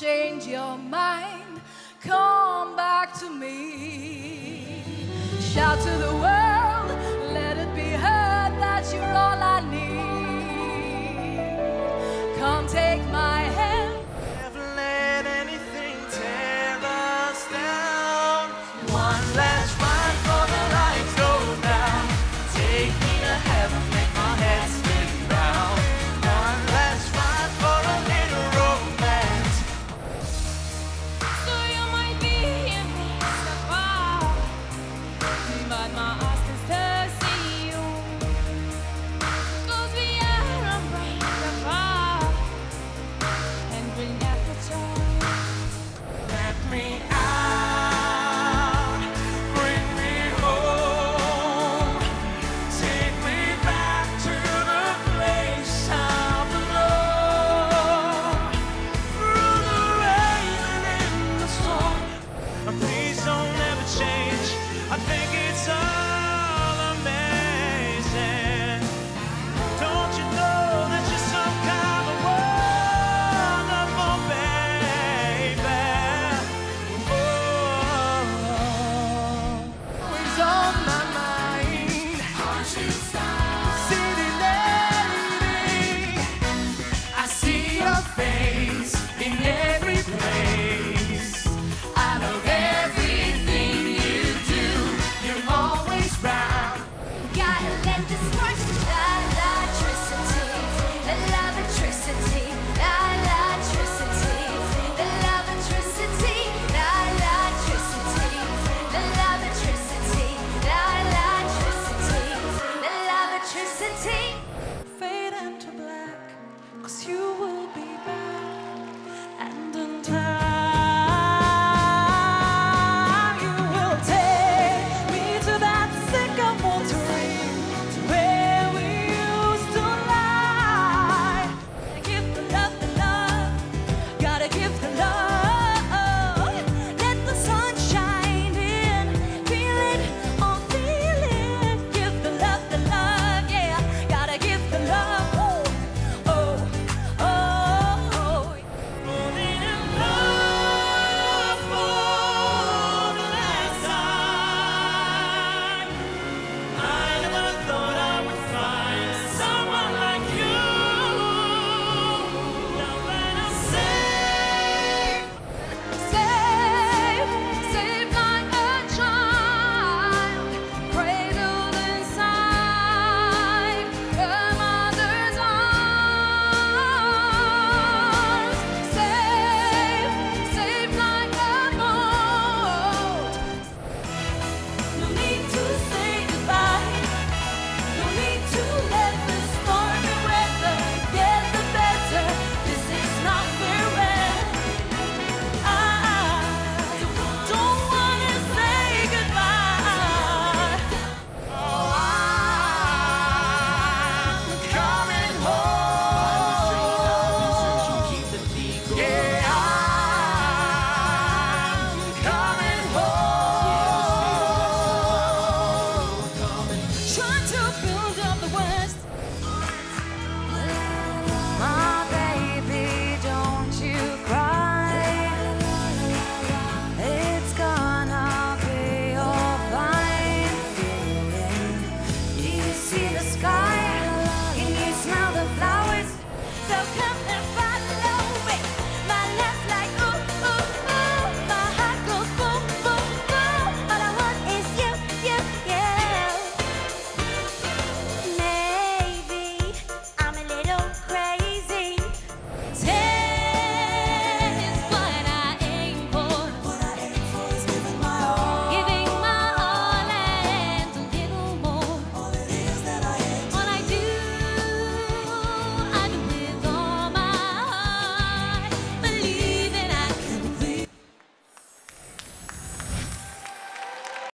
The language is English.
change your mind. Come back to me.